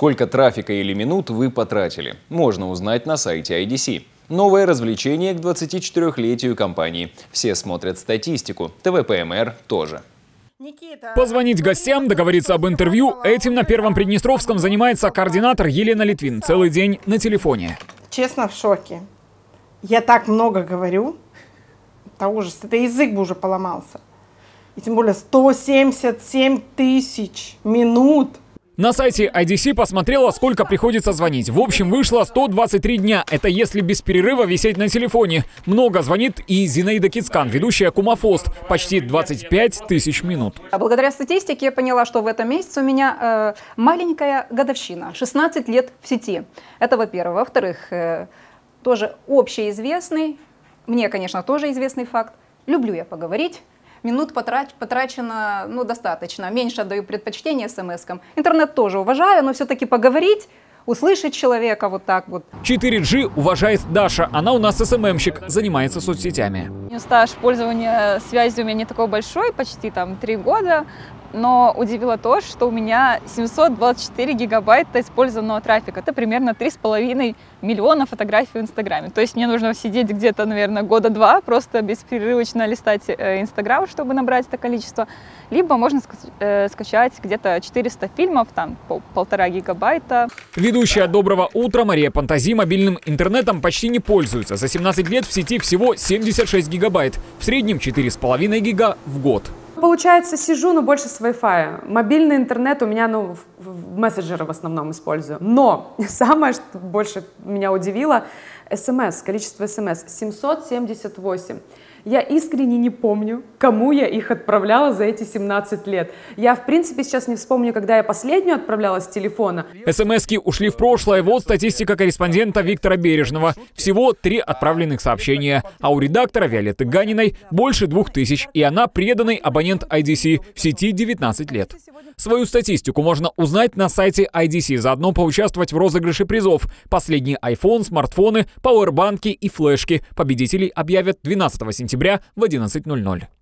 сколько трафика или минут вы потратили, можно узнать на сайте IDC. Новое развлечение к 24-летию компании. Все смотрят статистику. ТВПМР тоже. Позвонить гостям, договориться об интервью. Этим на Первом Приднестровском занимается координатор Елена Литвин. Целый день на телефоне. Честно, в шоке. Я так много говорю. Это ужас. Это язык бы уже поломался. И тем более 177 тысяч минут. На сайте IDC посмотрела, сколько приходится звонить. В общем, вышло 123 дня. Это если без перерыва висеть на телефоне. Много звонит и Зинаида Кицкан, ведущая Кумафост. Почти 25 тысяч минут. А благодаря статистике я поняла, что в этом месяце у меня э, маленькая годовщина. 16 лет в сети. Это во-первых. Во-вторых, э, тоже общеизвестный, мне, конечно, тоже известный факт. Люблю я поговорить минут потрач, потрачено ну, достаточно. Меньше отдаю предпочтение смс-кам. Интернет тоже уважаю, но все-таки поговорить услышать человека вот так вот. 4G уважает Даша. Она у нас СММщик, занимается соцсетями. Стаж пользования связью у меня не такой большой, почти там три года но удивило то, что у меня 724 гигабайта использованного трафика. Это примерно 3,5 миллиона фотографий в Инстаграме. То есть мне нужно сидеть где-то, наверное, года два, просто беспрерывочно листать э, Инстаграм, чтобы набрать это количество. Либо можно э, скачать где-то 400 фильмов, там полтора гигабайта. Ведущая «Доброго утра» Мария Пантази мобильным интернетом почти не пользуется. За 17 лет в сети всего 76 гигабайт. В среднем 4,5 гига в год. Получается, сижу, но больше с Wi-Fi. Мобильный интернет у меня, ну, в, в мессенджеры в основном использую. Но самое, что больше меня удивило, смс, количество смс 778. Я искренне не помню, кому я их отправляла за эти 17 лет. Я, в принципе, сейчас не вспомню, когда я последнюю отправляла с телефона. СМСки ушли в прошлое. Вот статистика корреспондента Виктора Бережного. Всего три отправленных сообщения. А у редактора Виолетты Ганиной больше двух тысяч. И она преданный абонент IDC в сети 19 лет. Свою статистику можно узнать на сайте IDC, заодно поучаствовать в розыгрыше призов. Последний iPhone, смартфоны, пауэрбанки и флешки. Победителей объявят 12 сентября в 11.00.